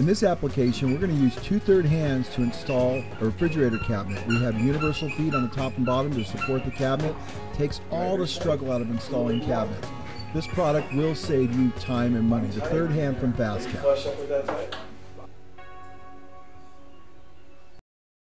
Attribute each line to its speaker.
Speaker 1: In this application, we're going to use two-third hands to install a refrigerator cabinet. We have universal feet on the top and bottom to support the cabinet. Takes all the struggle out of installing cabinets. This product will save you time and money. The third hand from FastCap.